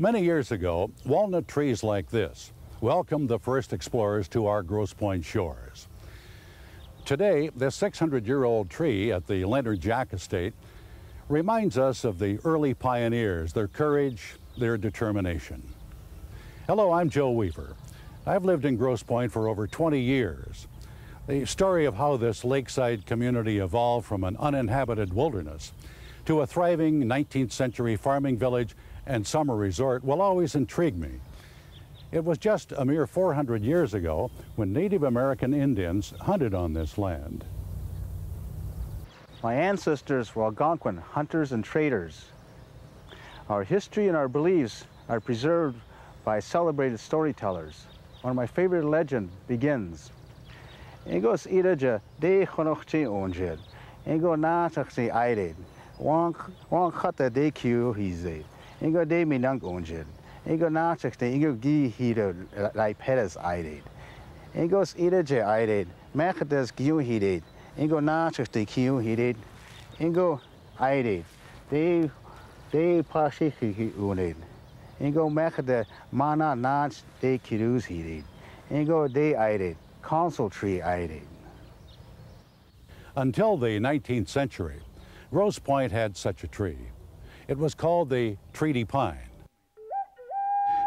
Many years ago, walnut trees like this welcomed the first explorers to our Grosse Pointe shores. Today, this 600-year-old tree at the Leonard Jack Estate reminds us of the early pioneers, their courage, their determination. Hello, I'm Joe Weaver. I've lived in Grosse Pointe for over 20 years. The story of how this lakeside community evolved from an uninhabited wilderness to a thriving 19th century farming village and summer resort will always intrigue me. It was just a mere 400 years ago when Native American Indians hunted on this land. My ancestors were Algonquin hunters and traders. Our history and our beliefs are preserved by celebrated storytellers. One of my favorite legends begins. Egos iraja de chonochche onjed. Ego na chakse aired. Wan khata de kyu hize. Ego de minang onjed. Ego na chakse ego gi hiro lai peres aired. Egos iraja aired. Mechates gyu hired. Ego na chakse kyu hired. Ego aired. De de pashiki uned. Ego mechade mana nach de kirus hired. Ego de aired council tree iron. Until the 19th century, Grosse Pointe had such a tree. It was called the treaty pine.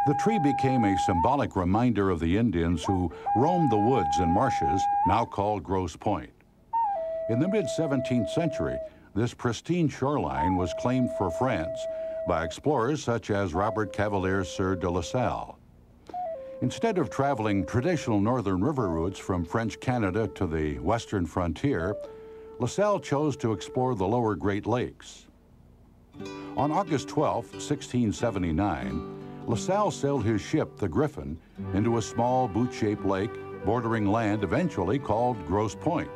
The tree became a symbolic reminder of the Indians who roamed the woods and marshes, now called Grosse Pointe. In the mid-17th century, this pristine shoreline was claimed for France by explorers such as Robert Cavelier Sieur de La Salle. Instead of traveling traditional northern river routes from French Canada to the western frontier, La Salle chose to explore the lower Great Lakes. On August 12, 1679, La Salle sailed his ship, the Griffin, into a small boot-shaped lake bordering land eventually called Grosse Pointe.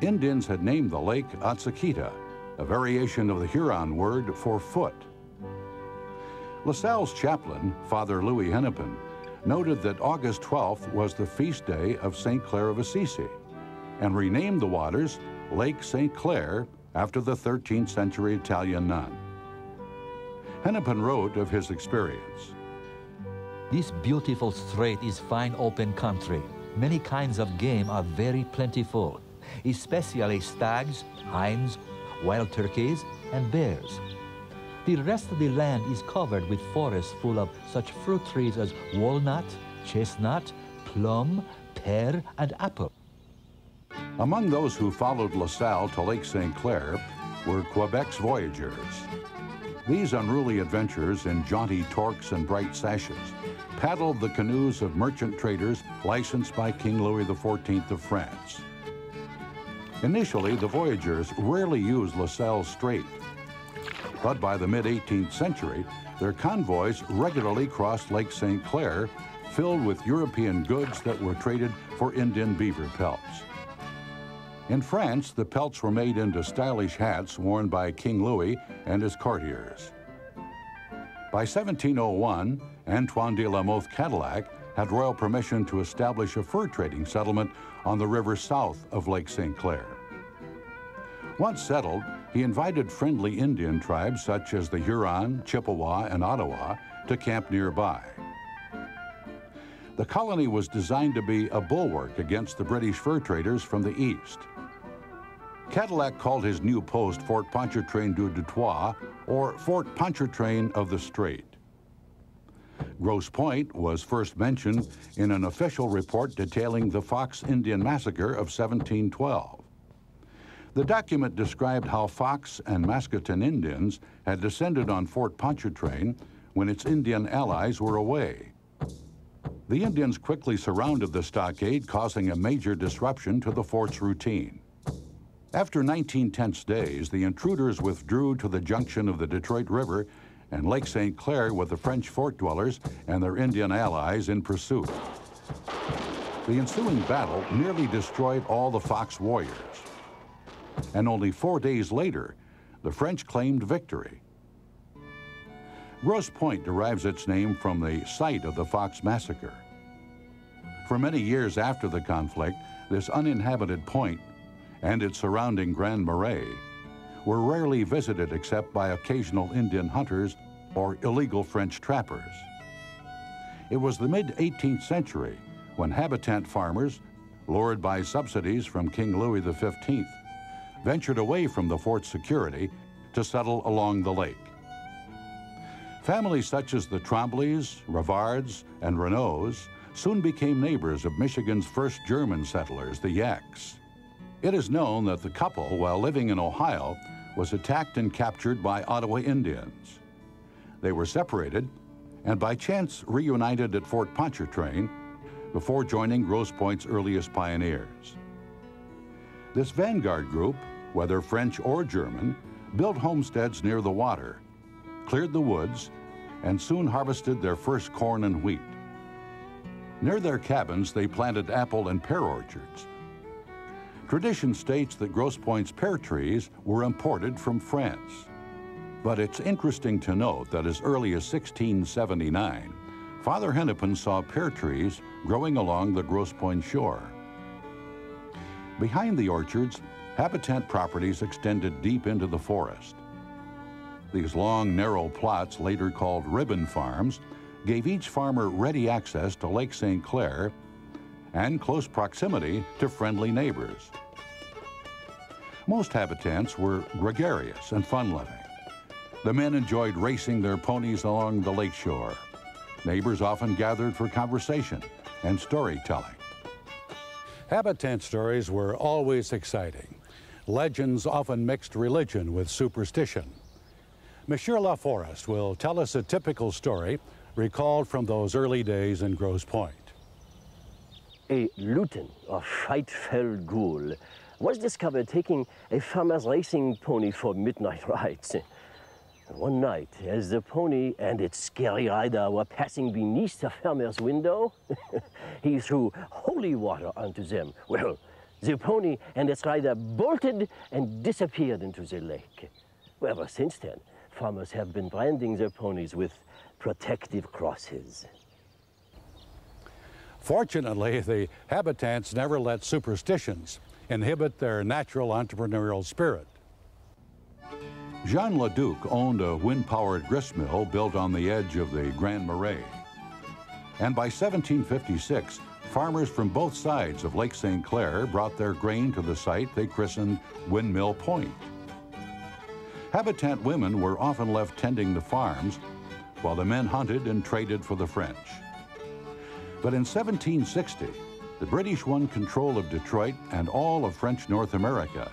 Indians had named the lake Atsakita, a variation of the Huron word for foot. La Salle's chaplain, Father Louis Hennepin, noted that August 12th was the feast day of St. Clare of Assisi and renamed the waters Lake St. Clair after the 13th century Italian nun. Hennepin wrote of his experience. This beautiful strait is fine open country. Many kinds of game are very plentiful, especially stags, hinds, wild turkeys, and bears. The rest of the land is covered with forests full of such fruit trees as walnut, chestnut, plum, pear, and apple. Among those who followed La Salle to Lake St. Clair were Quebec's voyageurs. These unruly adventurers in jaunty torques and bright sashes paddled the canoes of merchant traders licensed by King Louis XIV of France. Initially, the voyageurs rarely used La Salle's Strait but by the mid-18th century, their convoys regularly crossed Lake St. Clair, filled with European goods that were traded for Indian beaver pelts. In France, the pelts were made into stylish hats worn by King Louis and his courtiers. By 1701, Antoine de la Mothe Cadillac had royal permission to establish a fur trading settlement on the river south of Lake St. Clair. Once settled, he invited friendly Indian tribes such as the Huron, Chippewa, and Ottawa to camp nearby. The colony was designed to be a bulwark against the British fur traders from the east. Cadillac called his new post Fort Pontchartrain du Detroit, or Fort Pontchartrain of the Strait. Grosse Pointe was first mentioned in an official report detailing the Fox Indian Massacre of 1712. The document described how Fox and Mascouten Indians had descended on Fort Pontchartrain when its Indian allies were away. The Indians quickly surrounded the stockade, causing a major disruption to the fort's routine. After 19 tense days, the intruders withdrew to the junction of the Detroit River and Lake St. Clair with the French fort dwellers and their Indian allies in pursuit. The ensuing battle nearly destroyed all the Fox warriors and only four days later, the French claimed victory. Grosse Pointe derives its name from the site of the Fox Massacre. For many years after the conflict, this uninhabited point and its surrounding Grand Marais were rarely visited except by occasional Indian hunters or illegal French trappers. It was the mid-18th century when habitant farmers, lured by subsidies from King Louis XV, ventured away from the fort's security to settle along the lake. Families such as the Trombleys, Rivards, and Renaults soon became neighbors of Michigan's first German settlers, the Yax. It is known that the couple, while living in Ohio, was attacked and captured by Ottawa Indians. They were separated and by chance reunited at Fort Pontchartrain before joining Grosse Pointe's earliest pioneers. This vanguard group, whether French or German, built homesteads near the water, cleared the woods, and soon harvested their first corn and wheat. Near their cabins, they planted apple and pear orchards. Tradition states that Grosse Pointe's pear trees were imported from France. But it's interesting to note that as early as 1679, Father Hennepin saw pear trees growing along the Grosse Pointe shore. Behind the orchards, habitant properties extended deep into the forest. These long, narrow plots, later called ribbon farms, gave each farmer ready access to Lake St. Clair and close proximity to friendly neighbors. Most habitants were gregarious and fun-loving. The men enjoyed racing their ponies along the lakeshore. Neighbors often gathered for conversation and storytelling. Habitant stories were always exciting. Legends often mixed religion with superstition. Monsieur LaForest will tell us a typical story recalled from those early days in Grosse Pointe. A lutin, or Scheitfeld ghoul, was discovered taking a farmer's racing pony for midnight rides. One night, as the pony and its scary rider were passing beneath the farmer's window, he threw holy water onto them. Well, the pony and its rider bolted and disappeared into the lake. Ever since then, farmers have been branding their ponies with protective crosses. Fortunately, the habitants never let superstitions inhibit their natural entrepreneurial spirit. Jean Leduc owned a wind-powered gristmill built on the edge of the Grand Marais. And by 1756, farmers from both sides of Lake St. Clair brought their grain to the site they christened Windmill Point. Habitant women were often left tending the farms while the men hunted and traded for the French. But in 1760, the British won control of Detroit and all of French North America.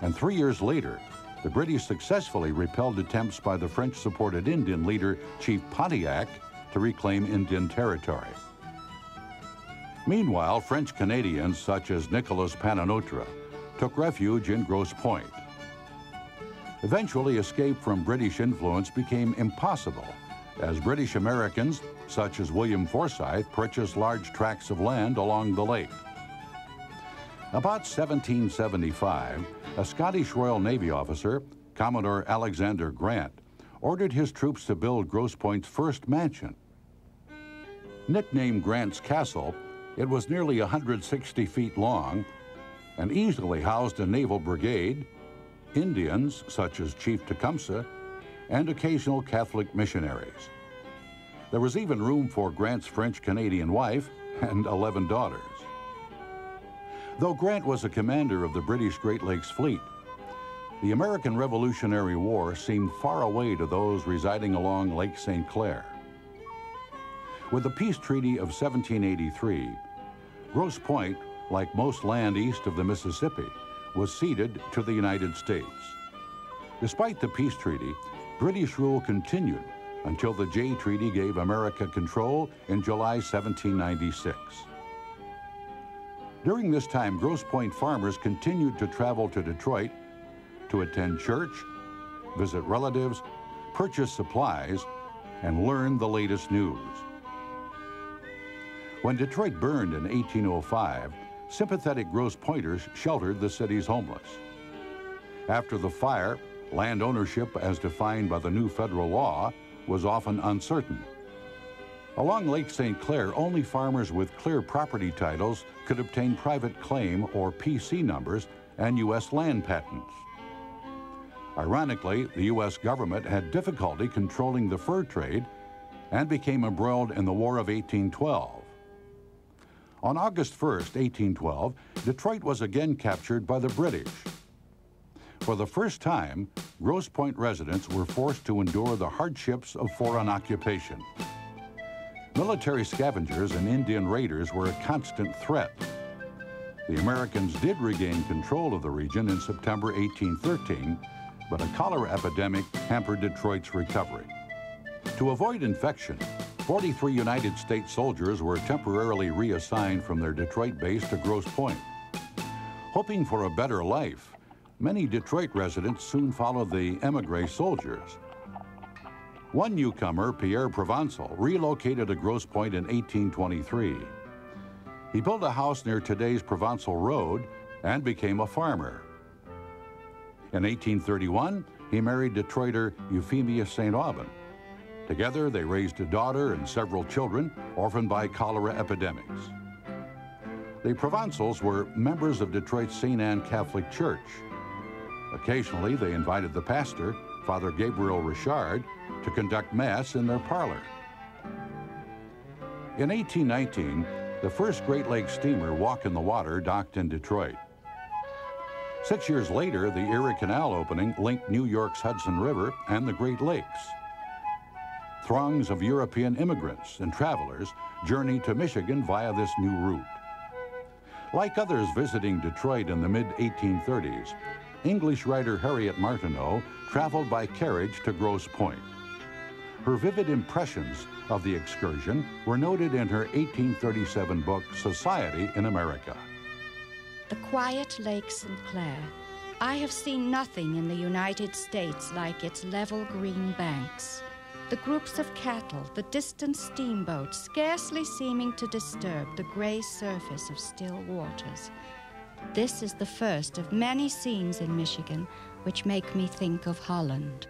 And three years later, the British successfully repelled attempts by the French-supported Indian leader, Chief Pontiac, to reclaim Indian territory. Meanwhile, French Canadians such as Nicolas Pananotra took refuge in Grosse Pointe. Eventually, escape from British influence became impossible as British Americans, such as William Forsyth, purchased large tracts of land along the lake. About 1775, a Scottish Royal Navy officer, Commodore Alexander Grant, ordered his troops to build Grosse Pointe's first mansion. Nicknamed Grant's Castle, it was nearly 160 feet long and easily housed a naval brigade, Indians such as Chief Tecumseh, and occasional Catholic missionaries. There was even room for Grant's French-Canadian wife and 11 daughters. Though Grant was a commander of the British Great Lakes Fleet, the American Revolutionary War seemed far away to those residing along Lake St. Clair. With the peace treaty of 1783, Grosse Pointe, like most land east of the Mississippi, was ceded to the United States. Despite the peace treaty, British rule continued until the Jay Treaty gave America control in July 1796. During this time, Grosse Pointe farmers continued to travel to Detroit to attend church, visit relatives, purchase supplies, and learn the latest news. When Detroit burned in 1805, sympathetic Grosse Pointers sheltered the city's homeless. After the fire, Land ownership, as defined by the new federal law, was often uncertain. Along Lake St. Clair, only farmers with clear property titles could obtain private claim or PC numbers and U.S. land patents. Ironically, the U.S. government had difficulty controlling the fur trade and became embroiled in the War of 1812. On August 1, 1812, Detroit was again captured by the British. For the first time, Grosse Pointe residents were forced to endure the hardships of foreign occupation. Military scavengers and Indian raiders were a constant threat. The Americans did regain control of the region in September 1813, but a cholera epidemic hampered Detroit's recovery. To avoid infection, 43 United States soldiers were temporarily reassigned from their Detroit base to Grosse Pointe. Hoping for a better life, many Detroit residents soon followed the emigre soldiers. One newcomer, Pierre Provençal, relocated to Grosse Pointe in 1823. He built a house near today's Provençal Road and became a farmer. In 1831, he married Detroiter Euphemia St. Aubin. Together, they raised a daughter and several children orphaned by cholera epidemics. The Provençals were members of Detroit's St. Anne Catholic Church. Occasionally, they invited the pastor, Father Gabriel Richard, to conduct Mass in their parlor. In 1819, the first Great Lakes steamer Walk in the Water docked in Detroit. Six years later, the Erie Canal opening linked New York's Hudson River and the Great Lakes. Throngs of European immigrants and travelers journeyed to Michigan via this new route. Like others visiting Detroit in the mid-1830s, English writer Harriet Martineau traveled by carriage to Grosse Pointe. Her vivid impressions of the excursion were noted in her 1837 book, Society in America. The quiet Lake St. Clair. I have seen nothing in the United States like its level green banks the groups of cattle, the distant steamboats, scarcely seeming to disturb the gray surface of still waters. This is the first of many scenes in Michigan which make me think of Holland.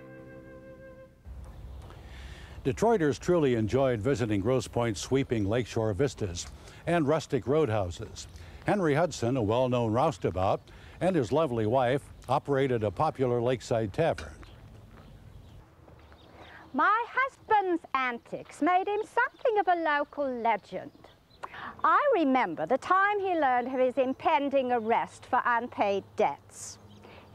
Detroiters truly enjoyed visiting Grosse Pointe's sweeping lakeshore vistas and rustic roadhouses. Henry Hudson, a well-known roustabout, and his lovely wife operated a popular lakeside tavern. My husband's antics made him something of a local legend. I remember the time he learned of his impending arrest for unpaid debts.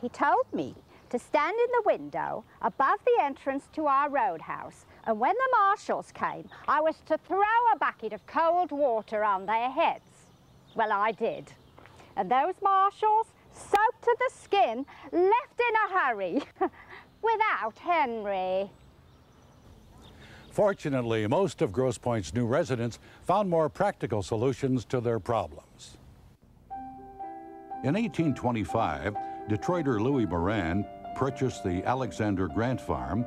He told me to stand in the window above the entrance to our roadhouse, and when the marshals came, I was to throw a bucket of cold water on their heads. Well, I did. And those marshals, soaked to the skin, left in a hurry, without Henry. Fortunately, most of Grosse Pointe's new residents found more practical solutions to their problems. In 1825, Detroiter Louis Moran purchased the Alexander Grant Farm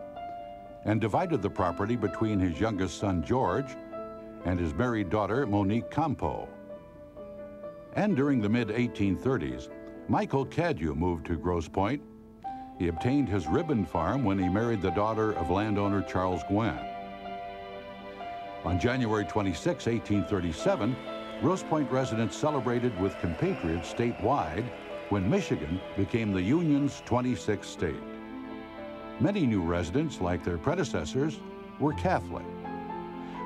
and divided the property between his youngest son, George, and his married daughter, Monique Campau. And during the mid-1830s, Michael Cadieux moved to Grosse Pointe. He obtained his ribbon farm when he married the daughter of landowner Charles Gouin. On January 26, 1837, Grosse Pointe residents celebrated with compatriots statewide when Michigan became the Union's 26th state. Many new residents, like their predecessors, were Catholic.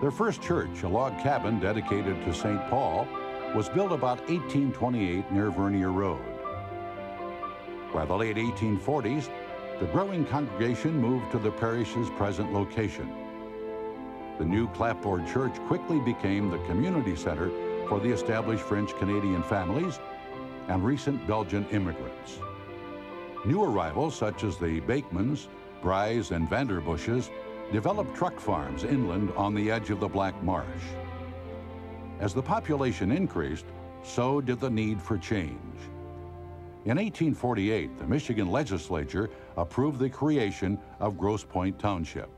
Their first church, a log cabin dedicated to St. Paul, was built about 1828 near Vernier Road. By the late 1840s, the growing congregation moved to the parish's present location. The new clapboard church quickly became the community center for the established French-Canadian families and recent Belgian immigrants. New arrivals such as the Bakemans, Bryes, and Vanderbushes developed truck farms inland on the edge of the Black Marsh. As the population increased, so did the need for change. In 1848, the Michigan legislature approved the creation of Grosse Pointe Township.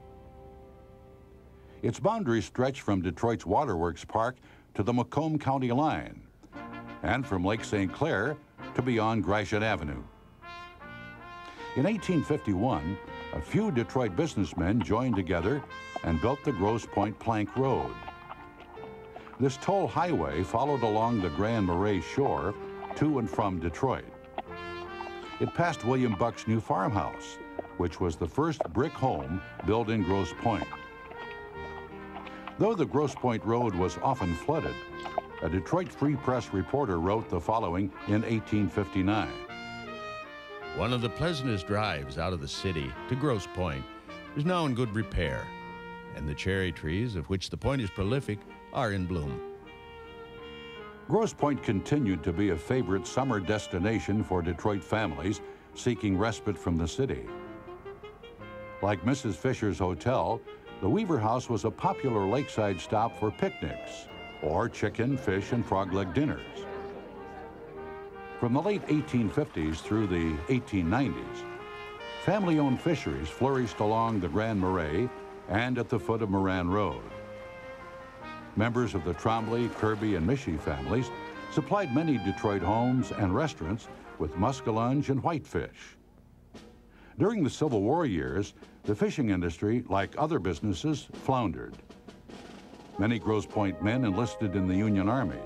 Its boundaries stretch from Detroit's Waterworks Park to the Macomb County line, and from Lake St. Clair to beyond Gratiot Avenue. In 1851, a few Detroit businessmen joined together and built the Grosse Pointe Plank Road. This toll highway followed along the Grand Marais shore to and from Detroit. It passed William Buck's new farmhouse, which was the first brick home built in Grosse Pointe. Though the Grosse Pointe Road was often flooded, a Detroit Free Press reporter wrote the following in 1859. One of the pleasantest drives out of the city to Grosse Pointe is now in good repair, and the cherry trees, of which the point is prolific, are in bloom. Grosse Pointe continued to be a favorite summer destination for Detroit families seeking respite from the city. Like Mrs. Fisher's Hotel, the Weaver House was a popular lakeside stop for picnics or chicken, fish, and frog leg dinners. From the late 1850s through the 1890s, family-owned fisheries flourished along the Grand Marais and at the foot of Moran Road. Members of the Trombley, Kirby, and Michie families supplied many Detroit homes and restaurants with muskellunge and whitefish. During the Civil War years, the fishing industry, like other businesses, floundered. Many Grosse Pointe men enlisted in the Union Army.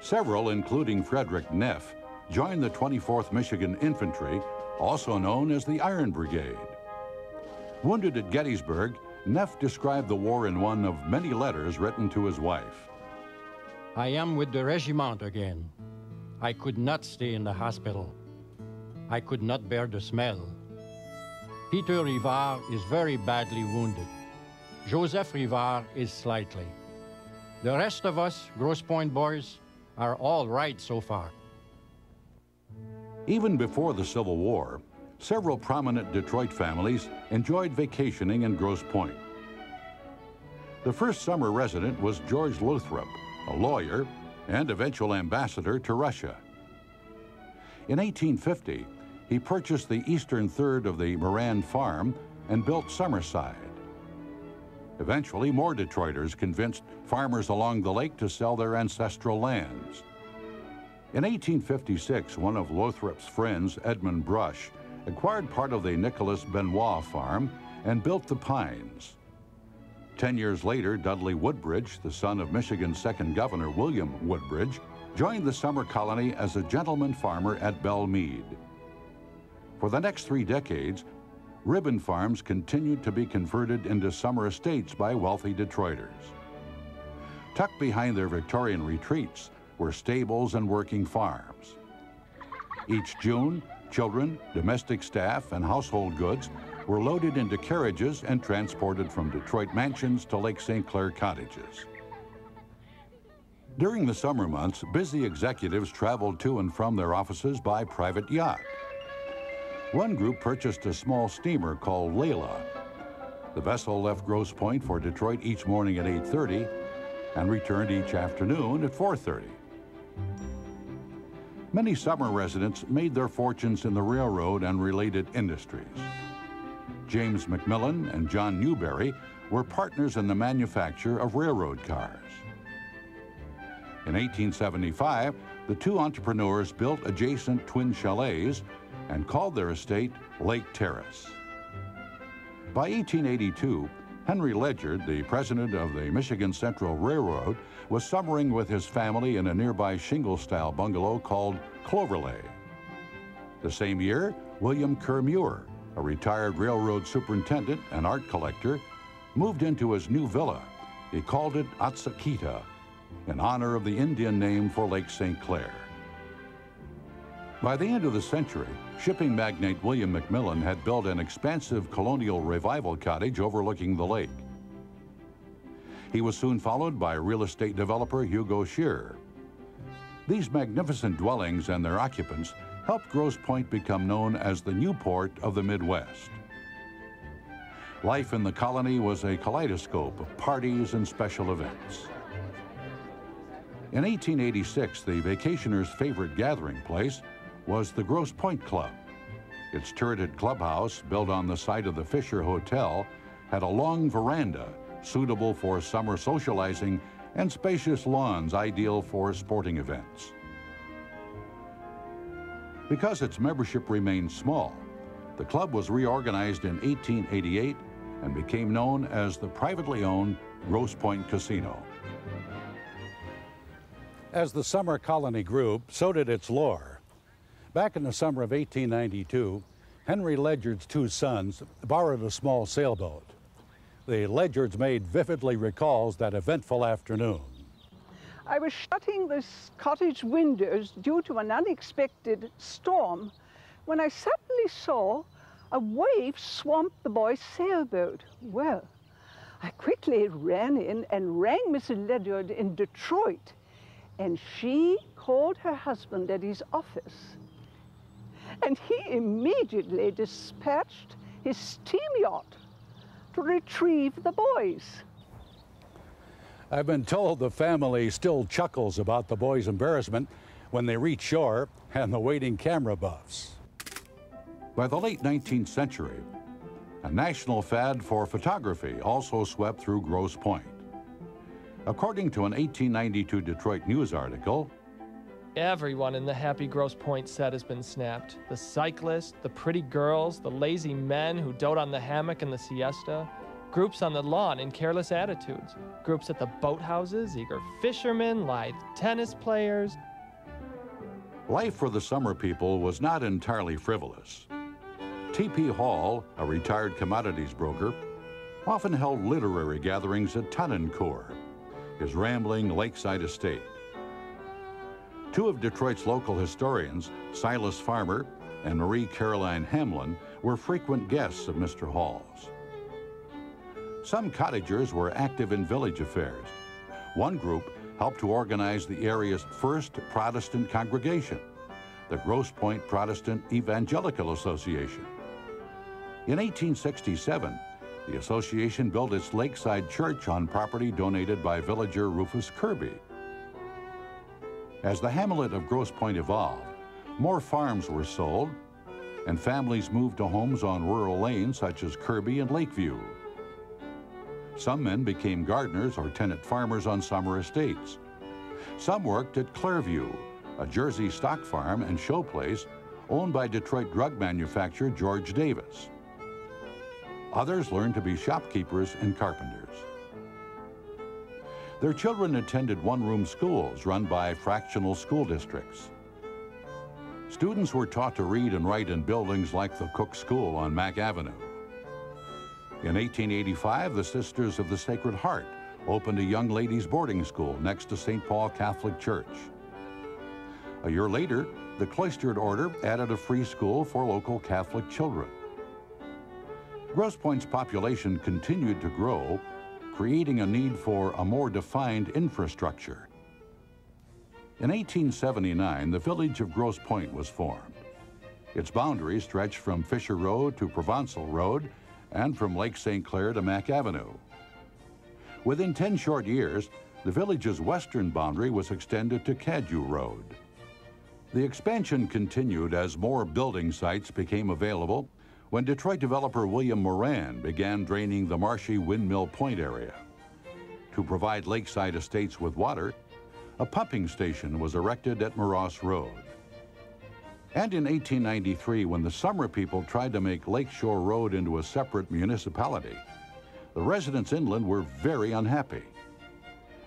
Several, including Frederick Neff, joined the 24th Michigan Infantry, also known as the Iron Brigade. Wounded at Gettysburg, Neff described the war in one of many letters written to his wife. I am with the regiment again. I could not stay in the hospital. I could not bear the smell. Peter Rivard is very badly wounded. Joseph Rivard is slightly. The rest of us, Grosse Pointe boys, are all right so far. Even before the Civil War, several prominent Detroit families enjoyed vacationing in Grosse Pointe. The first summer resident was George Lothrop, a lawyer and eventual ambassador to Russia. In 1850, he purchased the eastern third of the Moran farm and built Summerside. Eventually, more Detroiters convinced farmers along the lake to sell their ancestral lands. In 1856, one of Lothrop's friends, Edmund Brush, acquired part of the Nicholas Benoit farm and built the Pines. Ten years later, Dudley Woodbridge, the son of Michigan's second governor, William Woodbridge, joined the summer colony as a gentleman farmer at Belle Meade. For the next three decades, ribbon farms continued to be converted into summer estates by wealthy Detroiters. Tucked behind their Victorian retreats were stables and working farms. Each June, children, domestic staff, and household goods were loaded into carriages and transported from Detroit mansions to Lake St. Clair cottages. During the summer months, busy executives traveled to and from their offices by private yacht. One group purchased a small steamer called Layla. The vessel left Grosse Pointe for Detroit each morning at 8.30 and returned each afternoon at 4.30. Many summer residents made their fortunes in the railroad and related industries. James McMillan and John Newberry were partners in the manufacture of railroad cars. In 1875, the two entrepreneurs built adjacent twin chalets and called their estate Lake Terrace. By 1882, Henry Ledyard, the president of the Michigan Central Railroad, was summering with his family in a nearby shingle-style bungalow called Cloverley. The same year, William Kerr Muir, a retired railroad superintendent and art collector, moved into his new villa. He called it Atsakita, in honor of the Indian name for Lake St. Clair. By the end of the century, shipping magnate William McMillan had built an expansive colonial revival cottage overlooking the lake. He was soon followed by real estate developer Hugo Scherer. These magnificent dwellings and their occupants helped Grosse Pointe become known as the Newport of the Midwest. Life in the colony was a kaleidoscope of parties and special events. In 1886, the vacationer's favorite gathering place was the Grosse Pointe Club. Its turreted clubhouse, built on the site of the Fisher Hotel, had a long veranda suitable for summer socializing and spacious lawns ideal for sporting events. Because its membership remained small, the club was reorganized in 1888 and became known as the privately owned Grosse Pointe Casino. As the summer colony grew, so did its lore. Back in the summer of 1892, Henry Ledyard's two sons borrowed a small sailboat. The Ledyards maid vividly recalls that eventful afternoon. I was shutting the cottage windows due to an unexpected storm when I suddenly saw a wave swamp the boys' sailboat. Well, I quickly ran in and rang Mrs. Ledyard in Detroit, and she called her husband at his office. And he immediately dispatched his steam yacht to retrieve the boys. I've been told the family still chuckles about the boys' embarrassment when they reach shore and the waiting camera buffs. By the late 19th century, a national fad for photography also swept through Grosse Pointe. According to an 1892 Detroit News article, Everyone in the Happy Grosse Pointe set has been snapped. The cyclists, the pretty girls, the lazy men who dote on the hammock and the siesta, groups on the lawn in careless attitudes, groups at the boathouses, eager fishermen, lithe tennis players. Life for the summer people was not entirely frivolous. T.P. Hall, a retired commodities broker, often held literary gatherings at Tonnancour, his rambling lakeside estate. Two of Detroit's local historians, Silas Farmer and Marie Caroline Hamlin, were frequent guests of Mr. Hall's. Some cottagers were active in village affairs. One group helped to organize the area's first Protestant congregation, the Grosse Pointe Protestant Evangelical Association. In 1867, the association built its lakeside church on property donated by villager Rufus Kirby. As the hamlet of Grosse Pointe evolved, more farms were sold, and families moved to homes on rural lanes such as Kirby and Lakeview. Some men became gardeners or tenant farmers on summer estates. Some worked at Clairview, a Jersey stock farm and showplace owned by Detroit drug manufacturer George Davis. Others learned to be shopkeepers and carpenters. Their children attended one-room schools run by fractional school districts. Students were taught to read and write in buildings like the Cook School on Mack Avenue. In 1885, the Sisters of the Sacred Heart opened a young ladies' boarding school next to St. Paul Catholic Church. A year later, the cloistered order added a free school for local Catholic children. Grosse Pointe's population continued to grow creating a need for a more defined infrastructure. In 1879, the village of Grosse Pointe was formed. Its boundaries stretched from Fisher Road to Provençal Road and from Lake St. Clair to Mack Avenue. Within 10 short years, the village's western boundary was extended to Cadieux Road. The expansion continued as more building sites became available when Detroit developer William Moran began draining the marshy Windmill Point area. To provide lakeside estates with water, a pumping station was erected at Moross Road. And in 1893, when the summer people tried to make Lakeshore Road into a separate municipality, the residents inland were very unhappy.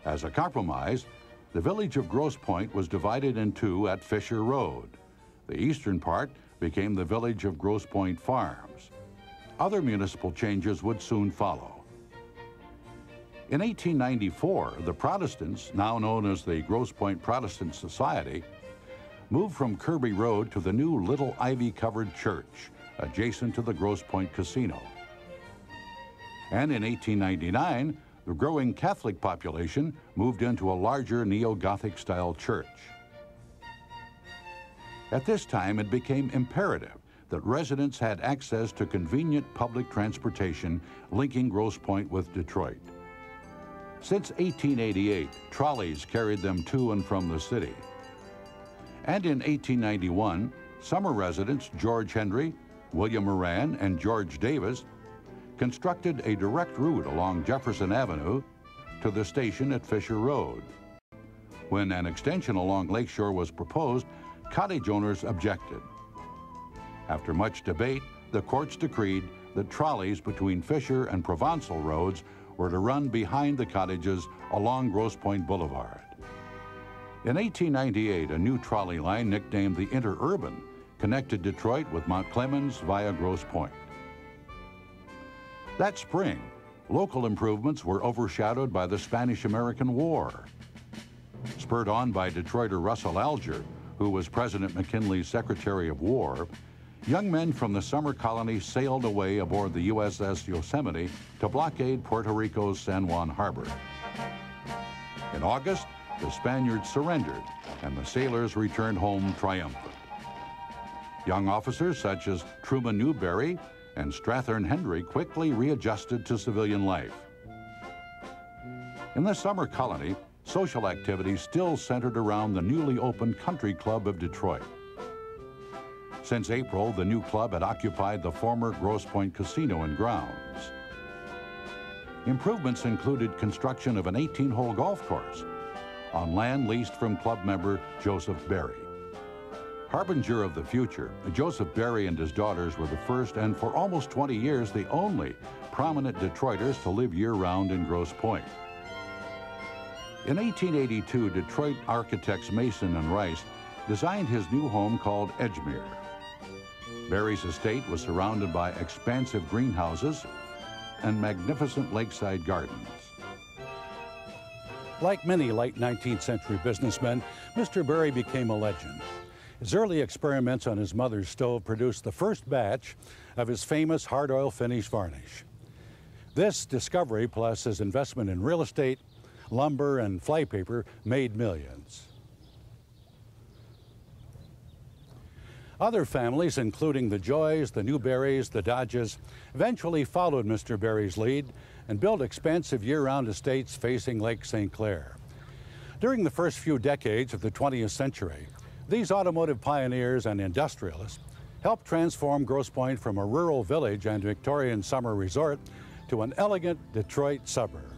As a compromise, the village of Grosse Pointe was divided in two at Fisher Road. The eastern part became the village of Grosse Pointe Farms. Other municipal changes would soon follow. In 1894, the Protestants, now known as the Grosse Pointe Protestant Society, moved from Kirby Road to the new little ivy-covered church adjacent to the Grosse Pointe Casino. And in 1899, the growing Catholic population moved into a larger neo-Gothic style church. At this time, it became imperative that residents had access to convenient public transportation linking Grosse Pointe with Detroit. Since 1888, trolleys carried them to and from the city. And in 1891, summer residents George Hendrie, William Moran, and George Davis constructed a direct route along Jefferson Avenue to the station at Fisher Road. When an extension along Lakeshore was proposed, cottage owners objected. After much debate, the courts decreed that trolleys between Fisher and Provençal roads were to run behind the cottages along Grosse Pointe Boulevard. In 1898, a new trolley line nicknamed the Interurban connected Detroit with Mount Clemens via Grosse Pointe. That spring, local improvements were overshadowed by the Spanish-American War. Spurred on by Detroiter Russell Alger, who was President McKinley's Secretary of War, young men from the summer colony sailed away aboard the USS Yosemite to blockade Puerto Rico's San Juan Harbor. In August, the Spaniards surrendered and the sailors returned home triumphant. Young officers such as Truman Newberry and Strathearn Hendrie quickly readjusted to civilian life. In the summer colony, social activities still centered around the newly opened Country Club of Detroit. Since April, the new club had occupied the former Grosse Pointe Casino and grounds. Improvements included construction of an 18-hole golf course on land leased from club member Joseph Berry. Harbinger of the future, Joseph Berry and his daughters were the first and for almost 20 years the only prominent Detroiters to live year-round in Grosse Pointe. In 1882, Detroit architects Mason and Rice designed his new home called Edgemere. Berry's estate was surrounded by expansive greenhouses and magnificent lakeside gardens. Like many late 19th century businessmen, Mr. Berry became a legend. His early experiments on his mother's stove produced the first batch of his famous hard oil finish varnish. This discovery, plus his investment in real estate, lumber, and flypaper, made millions. Other families, including the Joys, the Newberrys, the Dodges, eventually followed Mr. Berry's lead and built expansive year-round estates facing Lake St. Clair. During the first few decades of the 20th century, these automotive pioneers and industrialists helped transform Grosse Pointe from a rural village and Victorian summer resort to an elegant Detroit suburb.